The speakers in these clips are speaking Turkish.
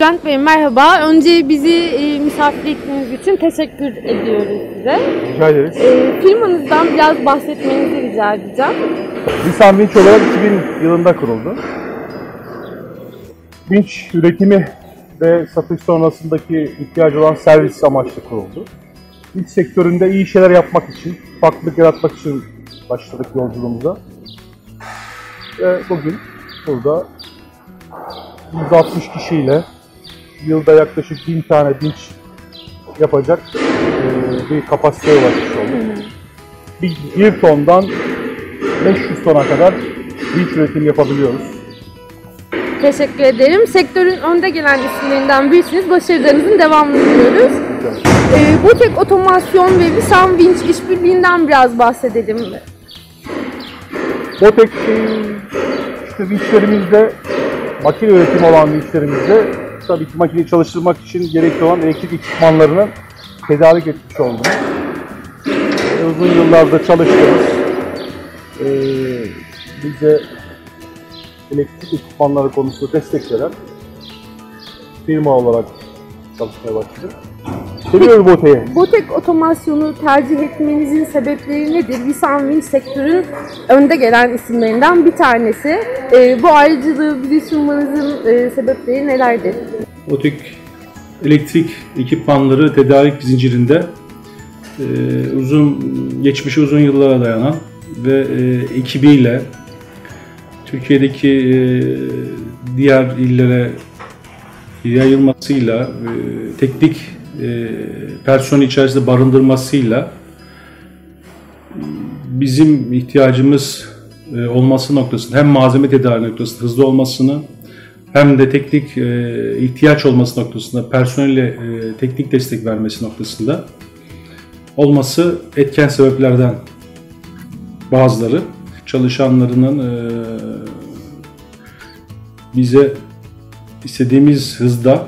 Bülent Bey merhaba. Önce bizi e, misafir ettiğiniz için teşekkür ediyoruz size. Rica ederiz. E, firmanızdan biraz bahsetmenizi rica edeceğim. Lisan Vinç olarak 2000 yılında kuruldu. Vinç üretimi ve satış sonrasındaki ihtiyacı olan servis amaçlı kuruldu. Vinç sektöründe iyi şeyler yapmak için, farklılık yaratmak için başladık yolculuğumuza. Ve bugün burada 160 kişiyle yılda yaklaşık 1000 tane vinç yapacak eee, bir kapasiteye ulaşmış olduk. Bir, bir tondan 500 tona kadar vinç üretim yapabiliyoruz. Teşekkür ederim. Sektörün önde gelen isimlerinden birisiniz. Başarılarınızın devamını diliyoruz. E, Botek Otomasyon ve Visan Vinç işbirliğinden biraz bahsedelim. Botek e, işte vinçlerimizde makine üretimi olan vinçlerimizde tabii ki makineyi çalıştırmak için gerekli olan elektrik ekipmanlarını tedarik etmiş olduk. E, Uzun yıllardır çalıştığımız e, bize elektrik ekipmanları konusunda destek veren firma olarak çalışmaya başladık. Seviyoruz Botek'i. Botek otomasyonu tercih etmenizin sebepleri nedir? Visan Vinç sektörün önde gelen isimlerinden bir tanesi. E, bu ayrıcılığı bize sunmanızın e, sebepleri nelerdir? Otik elektrik ekipmanları tedarik zincirinde e, uzun geçmişi uzun yıllara dayanan ve e, ekibiyle Türkiye'deki e, diğer illere yayılmasıyla, e, teknik e, personel içerisinde barındırmasıyla bizim ihtiyacımız e, olması noktasında hem malzeme tedariği noktasında hızlı olmasını hem de teknik e, ihtiyaç olması noktasında personelle e, teknik destek vermesi noktasında olması etken sebeplerden bazıları. Çalışanlarının e, bize istediğimiz hızda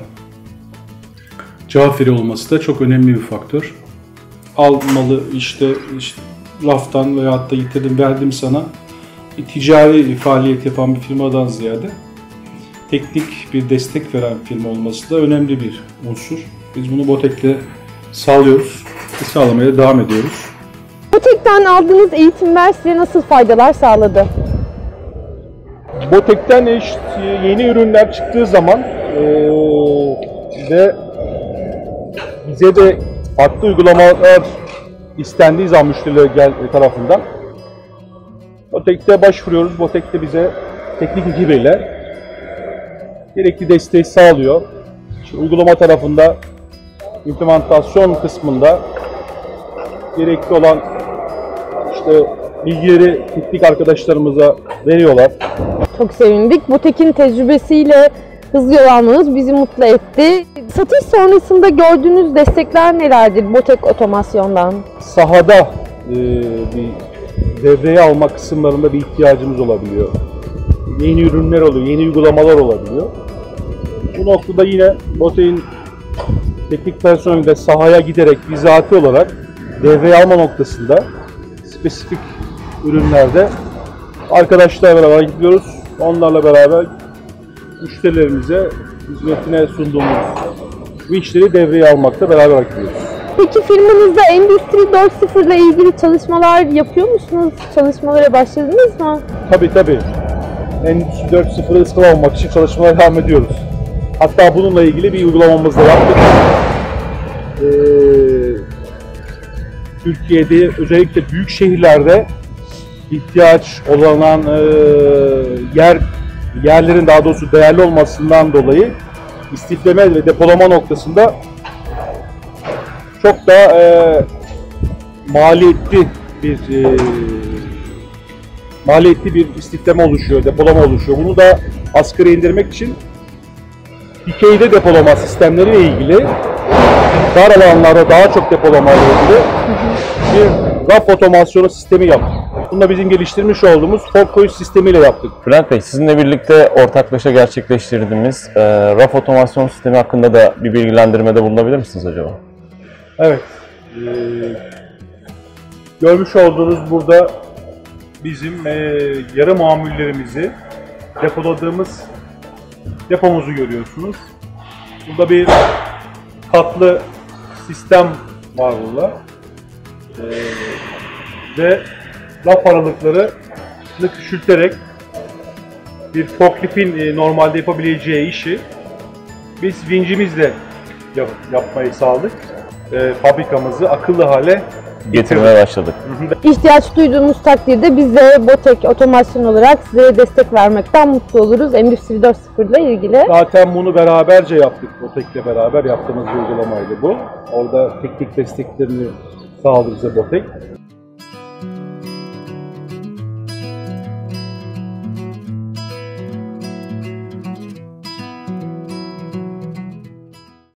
cevap veriyor olması da çok önemli bir faktör. Almalı işte, işte raftan veyahut da getirdim verdim sana bir ticari faaliyet yapan bir firmadan ziyade teknik bir destek veren firma olması da önemli bir unsur. Biz bunu Botek'te sağlıyoruz ve sağlamaya devam ediyoruz. Botek'ten aldığınız eğitimler size nasıl faydalar sağladı? Botek'ten işte yeni ürünler çıktığı zaman eee, ve bize de farklı uygulamalar istendiği zaman müşteriler gel tarafından Botek'te başvuruyoruz. Botek de bize teknik ekibiyle gerekli desteği sağlıyor. İşte uygulama tarafında implementasyon kısmında gerekli olan işte bilgileri teknik arkadaşlarımıza veriyorlar. Çok sevindik. Botek'in tecrübesiyle hızlı yol bizi mutlu etti. Satış sonrasında gördüğünüz destekler nelerdir Botek otomasyondan? sahada e, bir devreye alma kısımlarında bir ihtiyacımız olabiliyor. Yeni ürünler oluyor, yeni uygulamalar olabiliyor. Bu noktada yine Bote'in teknik personeli de sahaya giderek bizatihi olarak devreye alma noktasında spesifik ürünlerde arkadaşlarla beraber gidiyoruz. Onlarla beraber müşterilerimize hizmetine sunduğumuz vinçleri devreye almakta beraber gidiyoruz. Peki firmanızda Endüstri 4.0 ile ilgili çalışmalar yapıyor musunuz? Çalışmalara başladınız mı? Tabii tabii. Endüstri 4.0'ı ıskalamak için çalışmalara devam ediyoruz. Hatta bununla ilgili bir uygulamamız da yaptık. Ee, Türkiye'de özellikle büyük şehirlerde ihtiyaç olan e, yer yerlerin daha doğrusu değerli olmasından dolayı istifleme ve depolama noktasında çok da e, maliyetli bir e, maliyetli bir istifleme oluşuyor, depolama oluşuyor. Bunu da asgari indirmek için dikeyde depolama sistemleriyle ilgili dar alanlarda daha çok depolama ile ilgili bir raf otomasyonu sistemi yaptık. Bunu da bizim geliştirmiş olduğumuz fork sistemiyle yaptık. Bülent Bey, sizinle birlikte ortaklaşa gerçekleştirdiğimiz e, raf otomasyon sistemi hakkında da bir bilgilendirmede bulunabilir misiniz acaba? Evet. Ee, görmüş olduğunuz burada bizim e, yarı mamullerimizi depoladığımız depomuzu görüyorsunuz. Burada bir katlı sistem var burada. Ee, ve laf aralıkları küçülterek bir forkliftin e, normalde yapabileceği işi biz vincimizle yap- yapmayı sağladık. Ee, fabrikamızı akıllı hale Getirmeye başladık. İhtiyaç duyduğunuz takdirde biz de Botek otomasyon olarak size destek vermekten mutlu oluruz. Endüstri 4.0 ile ilgili. Zaten bunu beraberce yaptık. Botek'le beraber yaptığımız bir uygulamaydı bu. Orada teknik desteklerini sağladı bize Botek.